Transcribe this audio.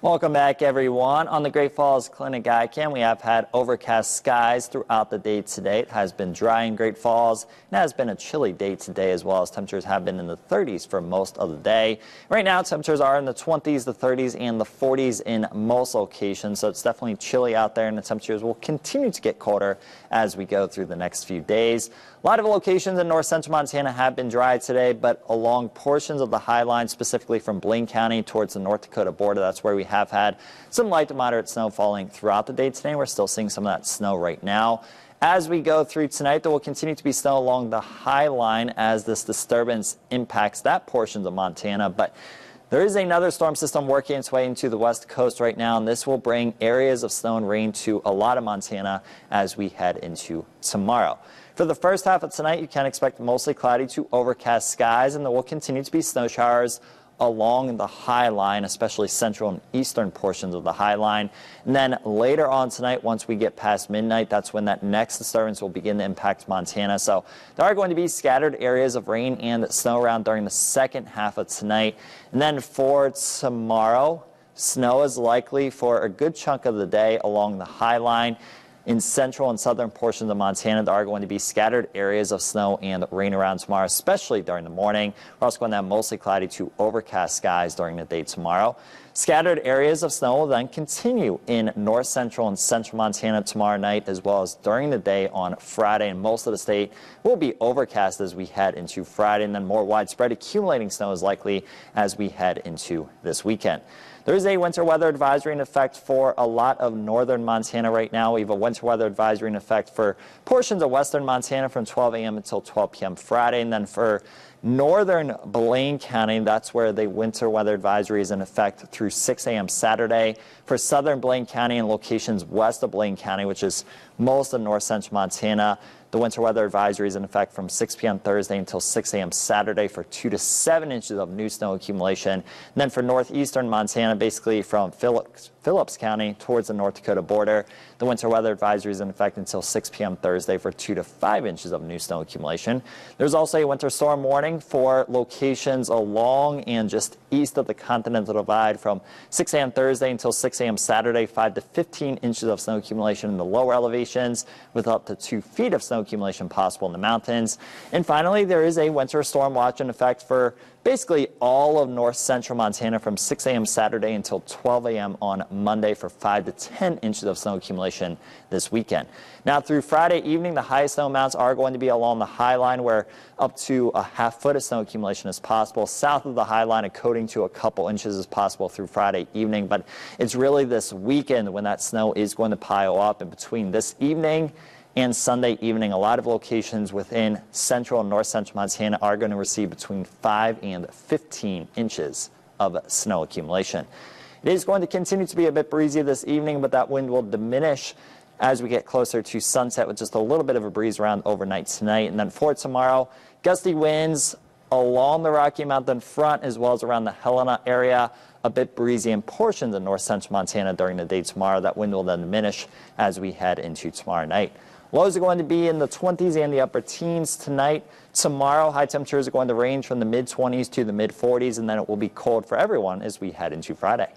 Welcome back, everyone. On the Great Falls Clinic iCam, we have had overcast skies throughout the day today. It has been dry in Great Falls. It has been a chilly day today as well as temperatures have been in the 30s for most of the day. Right now, temperatures are in the 20s, the 30s, and the 40s in most locations, so it's definitely chilly out there, and the temperatures will continue to get colder as we go through the next few days. A lot of locations in north central Montana have been dry today, but along portions of the high line, specifically from Blaine County towards the North Dakota border, that's where we have had some light to moderate snow falling throughout the day today. We're still seeing some of that snow right now. As we go through tonight, there will continue to be snow along the high line as this disturbance impacts that portion of Montana. But there is another storm system working its way into the west coast right now, and this will bring areas of snow and rain to a lot of Montana as we head into tomorrow. For the first half of tonight, you can expect mostly cloudy to overcast skies, and there will continue to be snow showers along the high line, especially central and eastern portions of the high line. And then later on tonight, once we get past midnight, that's when that next disturbance will begin to impact Montana. So there are going to be scattered areas of rain and snow around during the second half of tonight. And then for tomorrow, snow is likely for a good chunk of the day along the high line. In central and southern portions of Montana, there are going to be scattered areas of snow and rain around tomorrow, especially during the morning. We're also going to have mostly cloudy to overcast skies during the day tomorrow. Scattered areas of snow will then continue in north central and central Montana tomorrow night, as well as during the day on Friday. And most of the state will be overcast as we head into Friday, and then more widespread accumulating snow is likely as we head into this weekend. There is a winter weather advisory in effect for a lot of northern Montana right now. We have a winter weather advisory in effect for portions of western Montana from 12 a.m. until 12 p.m. Friday. And then for northern Blaine County, that's where the winter weather advisory is in effect through 6 a.m. Saturday. For southern Blaine County and locations west of Blaine County, which is most of north central Montana, the winter weather advisory is in effect from 6 p.m. Thursday until 6 a.m. Saturday for 2 to 7 inches of new snow accumulation. And then for northeastern Montana, basically from Phillips, Phillips County towards the North Dakota border, the winter weather advisory is in effect until 6 p.m. Thursday for 2 to 5 inches of new snow accumulation. There's also a winter storm warning for locations along and just east of the Continental Divide from 6 a.m. Thursday until 6 a.m. Saturday, 5 to 15 inches of snow accumulation in the lower elevations with up to 2 feet of snow accumulation possible in the mountains. And finally, there is a winter storm watch in effect for basically all of north central Montana from 6 a.m. Saturday until 12 a.m. on Monday for 5 to 10 inches of snow accumulation this weekend. Now through Friday evening, the highest snow amounts are going to be along the high line where up to a half foot of snow accumulation is possible. South of the high line, a coating to a couple inches is possible through Friday evening, but it's really this weekend when that snow is going to pile up and between this evening and Sunday evening. A lot of locations within central and north central Montana are going to receive between 5 and 15 inches of snow accumulation. It is going to continue to be a bit breezy this evening, but that wind will diminish as we get closer to sunset with just a little bit of a breeze around overnight tonight. And then for tomorrow, gusty winds along the Rocky Mountain front as well as around the Helena area. A bit breezy in portions of north central Montana during the day tomorrow. That wind will then diminish as we head into tomorrow night. Lows are going to be in the 20s and the upper teens tonight. Tomorrow, high temperatures are going to range from the mid 20s to the mid 40s, and then it will be cold for everyone as we head into Friday.